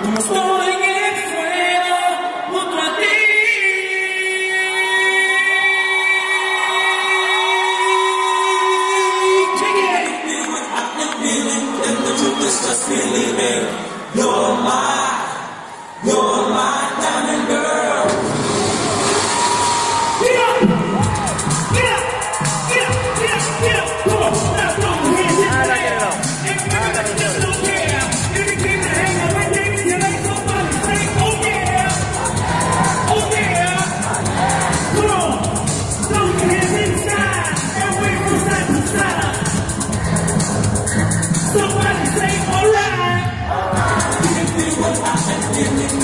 Una sola. do, do.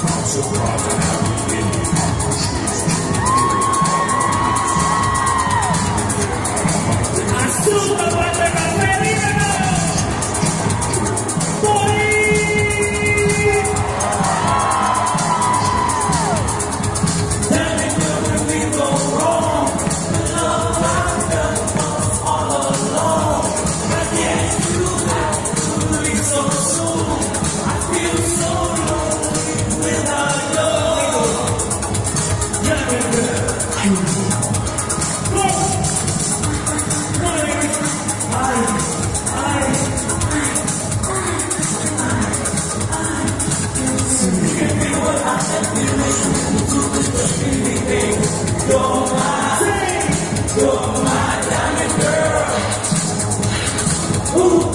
Surprise. You're my diamond girl. Ooh.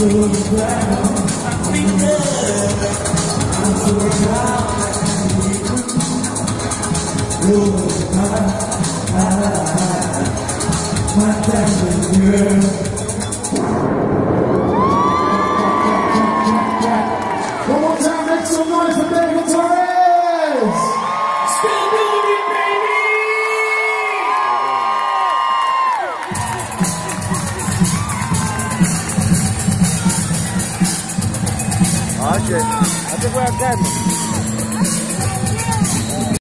my girl. One more time, make some noise for David i think we're all acá,